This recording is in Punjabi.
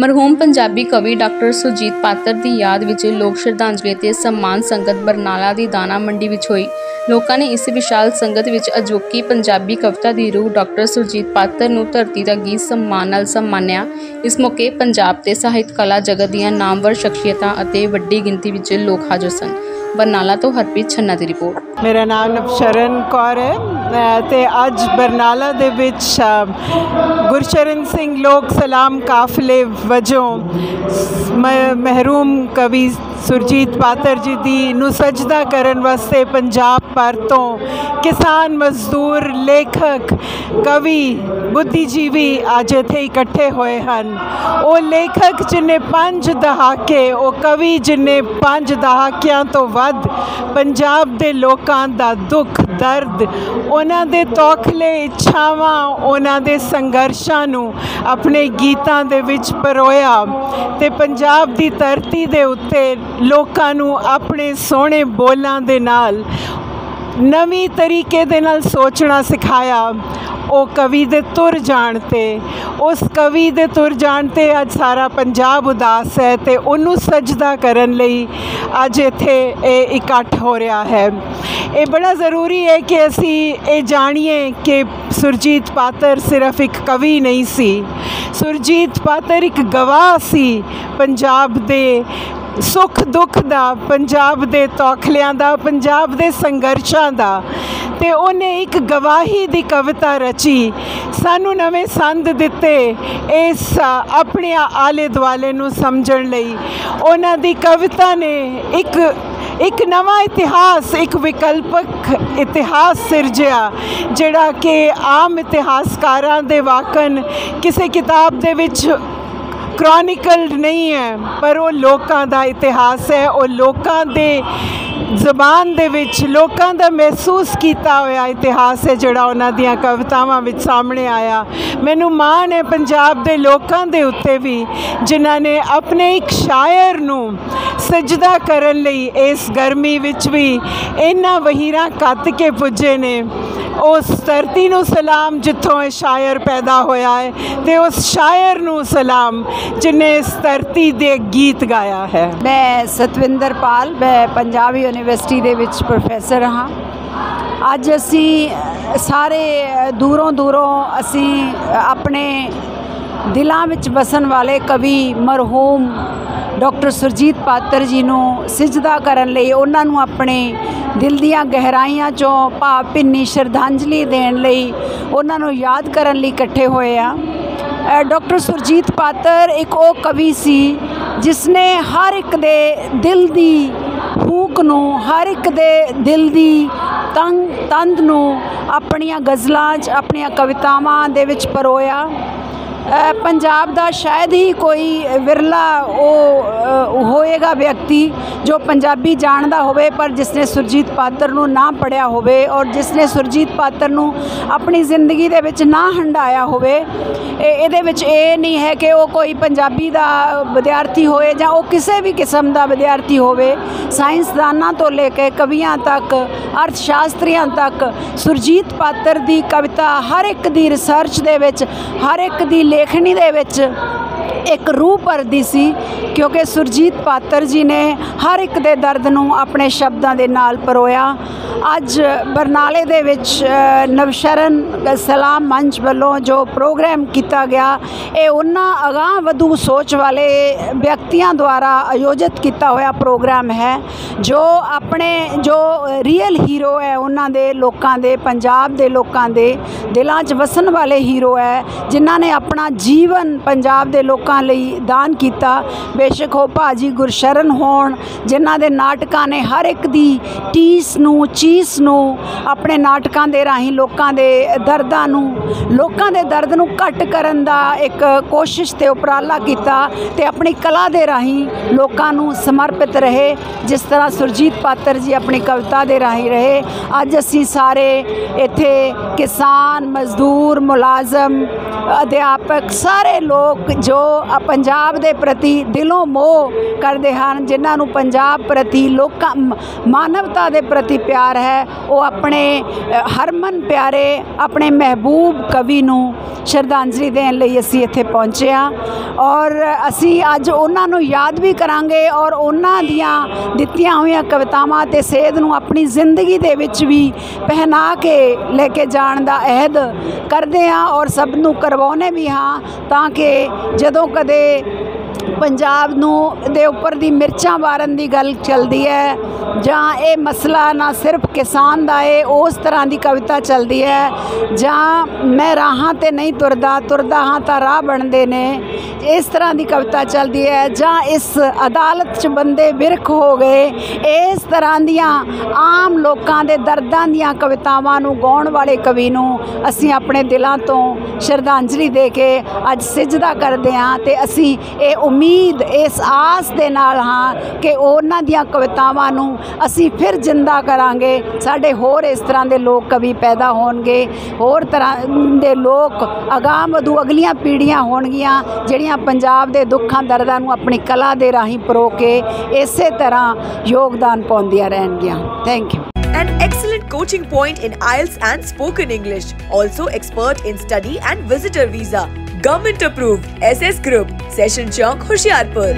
ਮਰਹੂਮ ਪੰਜਾਬੀ ਕਵੀ ਡਾਕਟਰ ਸੁਰਜੀਤ ਪਾਤਰ ਦੀ ਯਾਦ ਵਿੱਚ ਲੋਕ ਸ਼ਰਧਾਂਜਲੀ ਅਤੇ ਸਨਮਾਨ ਸੰਗਤ ਬਰਨਾਲਾ ਦੀ ਦਾਣਾ ਮੰਡੀ ਵਿੱਚ ਹੋਈ। ਲੋਕਾਂ ਨੇ ਇਸ ਵਿਸ਼ਾਲ ਸੰਗਤ ਵਿੱਚ ਅਜੋਕੀ ਪੰਜਾਬੀ ਕਵਿਤਾ ਦੀ ਰੂਹ ਡਾਕਟਰ ਸੁਰਜੀਤ ਪਾਤਰ ਨੂੰ ਧਰਤੀ ਦਾ ਗੀਤ ਸਨਮਾਨ ਨਾਲ ਸਨਮਾਨਿਆ। ਇਸ ਮੌਕੇ ਪੰਜਾਬ ਤੇ ਸਾਹਿਤ ਕਲਾ ਜਗਤ ਦੀਆਂ ਨਾਮਵਰ ਸ਼ਖਸੀਅਤਾਂ ਅਤੇ ਵੱਡੀ ਗਿਣਤੀ ਵਿੱਚ ਲੋਕ ਹਾਜ਼ਰ ਸਨ। ਬਰਨਾਲਾ ਤੋਂ ਹਰਪ੍ਰੀਤ ਛੰਨਾ ਦੀ ਰਿਪੋਰਟ। ਮੇਰਾ ਨਾਮ ਨਵਸ਼ਰਨ ਕੌਰ ਹੈ। ਅ, ਤੇ ਅੱਜ ਬਰਨਾਲਾ ਦੇ ਵਿੱਚ ਅ, ਗੁਰਸ਼ਰਨ ਸਿੰਘ ਲੋਕ ਸਲਾਮ ਕਾਫਲੇ ਵਜੋਂ ਮ- ਮਹਿਰੂਮ ਕਵੀ ਸੁਰਜੀਤ ਪਾਤਰ ਜੀ ਦੀ ਨੂੰ ਸਜਦਾ ਕਰਨ ਵਾਸਤੇ ਪੰਜਾਬ ਭਰ ਤੋਂ ਕਿਸਾਨ ਮਜ਼ਦੂਰ, ਲੇਖਕ, ਕਵੀ, ਬੁੱਧੀਜੀਵੀ ਅੱਜ ਇੱਥੇ ਇਕੱਠੇ ਹੋਏ ਹਨ। ਉਹ ਲੇਖਕ ਜਿਨੇ ਪੰਜ ਦਹਾਕੇ, ਉਹ ਕਵੀ ਜਿਨੇ ਪੰਜ ਦਹਾਕਿਆਂ ਤੋਂ ਵੱਧ ਪੰਜਾਬ ਦੇ ਲੋਕਾਂ ਦਾ ਦੁੱਖ, ਦਰਦ, ਉਹਨਾਂ ਦੇ ਤੌਖਲੇ, ਇੱਛਾਵਾਂ, ਉਹਨਾਂ ਦੇ ਸੰਘਰਸ਼ਾਂ ਨੂੰ ਆਪਣੇ ਗੀਤਾਂ ਦੇ ਵਿੱਚ ਪਰੋਇਆ ਤੇ ਪੰਜਾਬ ਦੀ ਧਰਤੀ ਦੇ ਉੱਤੇ ਲੋਕਾਂ ਨੂੰ ਆਪਣੇ ਸੋਹਣੇ ਬੋਲਾਂ ਦੇ ਨਾਲ ਨਵੀਂ ਤਰੀਕੇ ਦੇ ਨਾਲ ਸੋਚਣਾ ਸਿਖਾਇਆ। ਉਹ ਕਵੀ ਦੇ ਤੁਰ ਜਾਣ ਤੇ, ਉਸ ਕਵੀ ਦੇ ਤੁਰ ਜਾਣ ਤੇ ਅੱਜ ਸਾਰਾ ਪੰਜਾਬ ਉਦਾਸ ਹੈ ਤੇ ਉਹਨੂੰ ਸਜਦਾ ਕਰਨ ਲਈ ਅੱਜ ਇੱਥੇ ਇਹ ਇਕੱਠ ਹੋ ਰਿਹਾ ਹੈ। ਇਹ ਬੜਾ ਜ਼ਰੂਰੀ ਹੈ ਕਿ ਅਸੀਂ ਇਹ ਜਾਣੀਏ ਕਿ ਸੁਰਜੀਤ ਪਾਤਰ ਸਿਰਫ ਇੱਕ ਕਵੀ ਨਹੀਂ ਸੀ। ਸੁਰਜੀਤ ਪਾਤਰ ਇੱਕ ਗਵਾਹ ਸੀ ਪੰਜਾਬ ਦੇ ਸੁੱਖ ਦੁੱਖ ਦਾ, ਪੰਜਾਬ ਦੇ ਤੌਖਲਿਆਂ ਦਾ, ਪੰਜਾਬ ਦੇ ਸੰਘਰਸ਼ਾਂ ਦਾ। ਤੇ ਉਹਨੇ ਇੱਕ ਗਵਾਹੀ ਦੀ ਕਵਿਤਾ ਰਚੀ। ਸਾਨੂੰ ਨਵੇਂ ਸੰਦ ਦਿੱਤੇ ਇਸ, ਆਪਣੇ ਆਲੇ ਦੁਆਲੇ ਨੂੰ ਸਮਝਣ ਲਈ। ਉਹਨਾਂ ਦੀ ਕਵਿਤਾ ਨੇ ਇੱਕ ਇੱਕ ਨਵਾਂ ਇਤਿਹਾਸ, ਇੱਕ ਵਿਕਲਪਕ ਇਤਿਹਾਸ ਸਿਰਜਿਆ, ਜਿਹੜਾ ਕਿ ਆਮ ਇਤਿਹਾਸਕਾਰਾਂ ਦੇ ਵਾਕਨ ਕਿਸੇ ਕਿਤਾਬ ਦੇ ਵਿੱਚ ਕ੍ਰੋਨਿਕਲਡ ਨਹੀਂ ਹੈ, ਪਰ ਉਹ ਲੋਕਾਂ ਦਾ ਇਤਿਹਾਸ ਹੈ। ਉਹ ਲੋਕਾਂ ਦੇ ਜ਼ਬਾਨ ਦੇ ਵਿੱਚ ਲੋਕਾਂ ਦਾ ਮਹਿਸੂਸ ਕੀਤਾ ਹੋਇਆ ਇਤਿਹਾਸ ਹੈ, ਜਿਹੜਾ ਉਹਨਾਂ ਦੀਆਂ ਕਵਿਤਾਵਾਂ ਵਿੱਚ ਸਾਹਮਣੇ ਆਇਆ। ਮੈਨੂੰ ਮਾਣ ਹੈ ਪੰਜਾਬ ਦੇ ਲੋਕਾਂ ਦੇ ਉੱਤੇ ਵੀ, ਜਿਨ੍ਹਾਂ ਨੇ ਆਪਣੇ ਇੱਕ ਸ਼ਾਇਰ ਨੂੰ ਸਜਦਾ ਕਰਨ ਲਈ ਇਸ ਗਰਮੀ ਵਿੱਚ ਵੀ ਇਹਨਾਂ ਵਹੀਰਾਂ ਕੱਤ ਕੇ ਪੁੱਜੇ ਨੇ। ਉਸ ਧਰਤੀ ਨੂੰ ਸਲਾਮ ਜਿੱਥੋਂ ਇਹ ਸ਼ਾਇਰ ਪੈਦਾ ਹੋਇਆ ਹੈ ਤੇ ਉਸ ਸ਼ਾਇਰ ਨੂੰ ਸਲਾਮ ਜਿਨੇ ਇਸ ਧਰਤੀ ਦੇ ਗੀਤ ਗਾਇਆ ਹੈ। ਮੈਂ ਸਤਵਿੰਦਰ ਪਾਲ, ਮੈਂ ਪੰਜਾਬ ਯੂਨੀਵਰਸਿਟੀ ਦੇ ਵਿੱਚ ਪ੍ਰੋਫੈਸਰ ਹਾਂ। ਅੱਜ ਅਸੀਂ ਸਾਰੇ ਦੂਰੋਂ ਦੂਰੋਂ ਅਸੀਂ ਆਪਣੇ ਦਿਲਾਂ ਵਿੱਚ ਵਸਣ ਵਾਲੇ ਕਵੀ, ਮਰਹੂਮ ਡਾਕਟਰ ਸੁਰਜੀਤ ਪਾਤਰ ਜੀ ਨੂੰ ਸਿਜਦਾ ਕਰਨ ਲਈ ਉਹਨਾਂ ਨੂੰ ਆਪਣੇ ਦਿਲ ਦੀਆਂ ਗਹਿਰਾਈਆਂ ਚੋਂ ਭਾਵ ਭਿੰਨੀ ਸ਼ਰਧਾਂਜਲੀ ਦੇਣ ਲਈ ਉਹਨਾਂ ਨੂੰ ਯਾਦ ਕਰਨ ਲਈ ਇਕੱਠੇ ਹੋਏ ਆ। ਡਾਕਟਰ ਸੁਰਜੀਤ ਪਾਤਰ ਇੱਕ ਉਹ ਕਵੀ ਸੀ ਜਿਸ ਨੇ ਹਰ ਇੱਕ ਦੇ ਦਿਲ ਦੀ ਹੂਕ ਨੂੰ, ਹਰ ਇੱਕ ਦੇ ਦਿਲ ਦੀ ਤੰਗ ਤੰਦ ਨੂੰ ਆਪਣੀਆਂ ਗਜ਼ਲਾਂ 'ਚ, ਆਪਣੀਆਂ ਕਵਿਤਾਵਾਂ ਦੇ ਵਿੱਚ ਪਰੋਇਆ। ਪੰਜਾਬ ਦਾ ਸ਼ਾਇਦ ਹੀ ਕੋਈ ਵਿਰਲਾ ਉਹ ਹੋਏਗਾ ਵਿਅਕਤੀ ਜੋ ਪੰਜਾਬੀ ਜਾਣਦਾ ਹੋਵੇ, ਪਰ ਜਿਸ ਨੇ ਸੁਰਜੀਤ ਪਾਤਰ ਨੂੰ ਨਾ ਪੜਿਆ ਹੋਵੇ ਔਰ ਜਿਸ ਨੇ ਸੁਰਜੀਤ ਪਾਤਰ ਨੂੰ ਆਪਣੀ ਜ਼ਿੰਦਗੀ ਦੇ ਵਿੱਚ ਨਾ ਹੰਡਾਇਆ ਹੋਵੇ ਇਹਦੇ ਵਿੱਚ ਇਹ ਨਹੀਂ ਹੈ ਕਿ ਉਹ ਕੋਈ ਪੰਜਾਬੀ ਦਾ ਵਿਦਿਆਰਥੀ ਹੋਏ ਜਾਂ ਉਹ ਕਿਸੇ ਵੀ ਕਿਸਮ ਦਾ ਵਿਦਿਆਰਥੀ ਹੋਵੇ। ਸਾਇੰਸਦਾਨਾਂ ਤੋਂ ਲੈ ਕੇ ਕਵੀਆਂ ਤੱਕ ਅਰਥ ਸ਼ਾਸਤਰੀਆਂ ਤੱਕ ਸੁਰਜੀਤ ਪਾਤਰ ਦੀ ਕਵਿਤਾ ਹਰ ਇੱਕ ਦੀ ਰਿਸਰਚ ਦੇ ਵਿੱਚ, ਹਰ ਇੱਕ ਦੀ ਲੇਖਣੀ ਦੇ ਵਿੱਚ ਇੱਕ ਰੂਹ ਭਰਦੀ ਸੀ, ਕਿਉਂਕਿ ਸੁਰਜੀਤ ਪਾਤਰ ਜੀ ਨੇ ਹਰ ਇੱਕ ਦੇ ਦਰਦ ਨੂੰ ਆਪਣੇ ਸ਼ਬਦਾਂ ਦੇ ਨਾਲ ਪਰੋਇਆ। ਅੱਜ ਬਰਨਾਲੇ ਦੇ ਵਿੱਚ ਨਵਸ਼ਰਨ ਸਲਾਮ ਮੰਚ ਵੱਲੋਂ ਜੋ ਪ੍ਰੋਗਰਾਮ ਕੀਤਾ ਗਿਆ, ਇਹ ਉਹਨਾਂ ਅਗਾਹ ਵਧੂ ਸੋਚ ਵਾਲੇ ਵਿਅਕਤੀਆਂ ਦੁਆਰਾ ਆਯੋਜਿਤ ਕੀਤਾ ਹੋਇਆ ਪ੍ਰੋਗਰਾਮ ਹੈ, ਜੋ ਆਪਣੇ, ਜੋ ਰੀਅਲ ਹੀਰੋ ਹੈ ਉਹਨਾਂ ਦੇ, ਲੋਕਾਂ ਦੇ, ਪੰਜਾਬ ਦੇ ਲੋਕਾਂ ਦੇ ਦਿਲਾਂ 'ਚ ਵਸਣ ਵਾਲੇ ਹੀਰੋ ਹੈ, ਜਿਨ੍ਹਾਂ ਨੇ ਆਪਣਾ ਜੀਵਨ ਪੰਜਾਬ ਦੇ ਲੋਕਾਂ ਲਈ ਦਾਨ ਕੀਤਾ। ਬੇਸ਼ੱਕ ਉਹ ਭਾਜੀ ਗੁਰਸ਼ਰਨ ਹੋਣ, ਜਿਨ੍ਹਾਂ ਦੇ ਨਾਟਕਾਂ ਨੇ ਹਰ ਇੱਕ ਦੀ ਟੀਸ ਨੂੰ ਚੀਸ ਨੂੰ ਆਪਣੇ ਨਾਟਕਾਂ ਦੇ ਰਾਹੀਂ ਲੋਕਾਂ ਦੇ ਦਰਦਾਂ ਨੂੰ, ਲੋਕਾਂ ਦੇ ਦਰਦ ਨੂੰ ਘਟ ਕਰਨ ਦਾ ਇੱਕ ਕੋਸ਼ਿਸ਼ ਤੇ ਉਪਰਾਲਾ ਕੀਤਾ ਤੇ ਆਪਣੀ ਕਲਾ ਦੇ ਰਾਹੀਂ ਲੋਕਾਂ ਨੂੰ ਸਮਰਪਿਤ ਰਹੇ, ਜਿਸ ਤਰ੍ਹਾਂ ਸੁਰਜੀਤ ਪਾਤਰ ਜੀ ਆਪਣੀ ਕਵਿਤਾ ਦੇ ਰਾਹੀਂ ਰਹੇ। ਅੱਜ ਅਸੀਂ ਸਾਰੇ ਇੱਥੇ ਕਿਸਾਨ, ਮਜ਼ਦੂਰ, ਮੁਲਾਜ਼ਮ, ਅਧਿਆਪਕ, ਸਾਰੇ ਲੋਕ ਜੋ ਪੰਜਾਬ ਦੇ ਪ੍ਰਤੀ ਦਿਲੋਂ ਮੋਹ ਕਰਦੇ ਹਨ, ਜਿਨ੍ਹਾਂ ਨੂੰ ਪੰਜਾਬ ਪ੍ਰਤੀ ਲੋਕਾਂ ਮਾਨਵਤਾ ਦੇ ਪ੍ਰਤੀ ਪਿਆਰ ਹੈ, ਉਹ ਆਪਣੇ ਹਰਮਨ ਪਿਆਰੇ ਆਪਣੇ ਮਹਿਬੂਬ ਕਵੀ ਨੂੰ ਸ਼ਰਧਾਂਜਲੀ ਦੇਣ ਲਈ ਅਸੀਂ ਇੱਥੇ ਪਹੁੰਚੇ ਹਾਂ ਔਰ ਅਸੀਂ ਅੱਜ ਉਹਨਾਂ ਨੂੰ ਯਾਦ ਵੀ ਕਰਾਂਗੇ ਔਰ ਉਹਨਾਂ ਦੀਆਂ ਦਿੱਤੀਆਂ ਹੋਈਆਂ ਕਵਿਤਾਵਾਂ ਤੇ ਸੇਧ ਨੂੰ ਆਪਣੀ ਜ਼ਿੰਦਗੀ ਦੇ ਵਿੱਚ ਵੀ ਪਹਿਨਾ ਕੇ ਲੈ ਕੇ ਜਾਣ ਦਾ ਅਹਿਦ ਕਰਦੇ ਹਾਂ ਔਰ ਸਭ ਨੂੰ ਕਰਵਾਉਨੇ ਵੀ ਹਾਂ ਤਾਂ ਕਿ ਜਦੋਂ ਕਦੇ ਪੰਜਾਬ ਨੂੰ ਦੇ ਉੱਪਰ ਦੀ ਮਿਰਚਾਂ ਵਾਰਨ ਦੀ ਗੱਲ ਚੱਲਦੀ ਹੈ ਜਾਂ ਇਹ ਮਸਲਾ ਨਾ ਸਿਰਫ ਕਿਸਾਨ ਦਾ ਏ ਉਸ ਤਰ੍ਹਾਂ ਦੀ ਕਵਿਤਾ ਚੱਲਦੀ ਹੈ, ਜਾਂ ਮੈਂ ਰਾਹਾਂ ਤੇ ਨਹੀਂ ਤੁਰਦਾ ਤੁਰਦਾ ਹਾਂ ਤਾਂ ਰਾਹ ਬਣਦੇ ਨੇ, ਇਸ ਤਰ੍ਹਾਂ ਦੀ ਕਵਿਤਾ ਚੱਲਦੀ ਹੈ, ਜਾਂ ਇਸ ਅਦਾਲਤ 'ਚ ਬੰਦੇ ਬਿਰਖ ਹੋ ਗਏ, ਇਸ ਤਰ੍ਹਾਂ ਦੀਆਂ ਆਮ ਲੋਕਾਂ ਦੇ ਦਰਦਾਂ ਦੀਆਂ ਕਵਿਤਾਵਾਂ ਨੂੰ ਗਾਉਣ ਵਾਲੇ ਕਵੀ ਨੂੰ ਅਸੀਂ ਆਪਣੇ ਦਿਲਾਂ ਤੋਂ ਸ਼ਰਧਾਂਜਲੀ ਦੇ ਕੇ ਅੱਜ ਸਿਜਦਾ ਕਰਦੇ ਹਾਂ ਤੇ ਅਸੀਂ ਇਹ ਉਮੀਦ ਇਸ ਆਸ ਦੇ ਨਾਲ ਹਾਂ ਕਿ ਉਹਨਾਂ ਦੀਆਂ ਕਵਿਤਾਵਾਂ ਨੂੰ ਅਸੀਂ ਫਿਰ ਜਿੰਦਾ ਕਰਾਂਗੇ ਸਾਡੇ ਹੋਰ ਇਸ ਤਰ੍ਹਾਂ ਦੇ ਲੋਕ ਕਵੀ ਪੈਦਾ ਹੋਣਗੇ ਹੋਰ ਤਰ੍ਹਾਂ ਦੇ ਲੋਕ ਅਗਾਮ ਵਧੂ ਅਗਲੀਆਂ ਪੀੜ੍ਹੀਆਂ ਹੋਣਗੀਆਂ, ਜਿਹੜੀਆਂ ਪੰਜਾਬ ਦੇ ਦੁੱਖਾਂ ਦਰਦਾਂ ਨੂੰ ਆਪਣੀ ਕਲਾ ਦੇ ਰਾਹੀਂ ਪਰੋ ਕੇ ਇਸੇ ਤਰ੍ਹਾਂ ਯੋਗਦਾਨ ਪਾਉਂਦੀਆਂ ਰਹਿਣਗੀਆਂ thank you An excellent coaching point in IELTS and spoken English. Also expert in study and visitor visa. Government approved SS group session Chowk Hoshiarpur